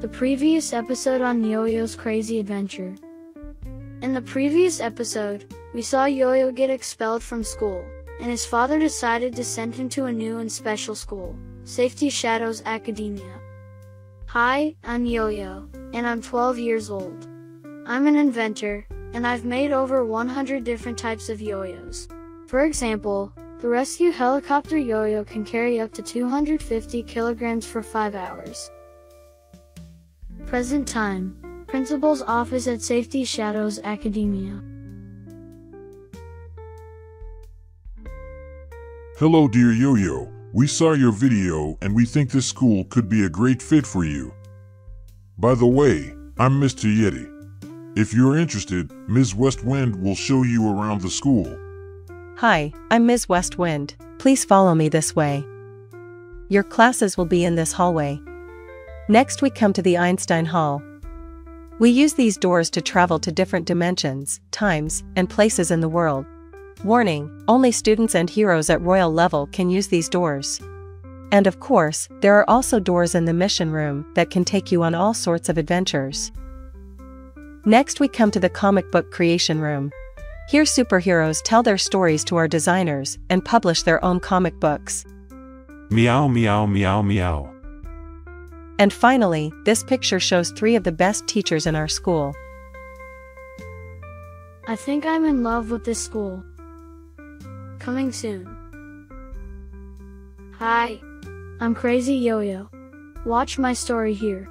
the previous episode on Yo-Yo's crazy adventure. In the previous episode, we saw Yo-Yo get expelled from school, and his father decided to send him to a new and special school, Safety Shadows Academia. Hi, I'm Yo-Yo, and I'm 12 years old. I'm an inventor, and I've made over 100 different types of yo-yos. For example, the rescue helicopter yo-yo can carry up to 250 kilograms for 5 hours. Present time, Principal's office at Safety Shadows Academia. Hello dear Yo-Yo, we saw your video and we think this school could be a great fit for you. By the way, I'm Mr. Yeti. If you're interested, Ms. Westwind will show you around the school. Hi, I'm Ms. Westwind. Please follow me this way. Your classes will be in this hallway. Next, we come to the Einstein Hall. We use these doors to travel to different dimensions, times, and places in the world. Warning only students and heroes at royal level can use these doors. And of course, there are also doors in the mission room that can take you on all sorts of adventures. Next, we come to the comic book creation room. Here, superheroes tell their stories to our designers and publish their own comic books. Meow meow meow meow. And finally, this picture shows three of the best teachers in our school. I think I'm in love with this school. Coming soon. Hi, I'm Crazy Yo-Yo. Watch my story here.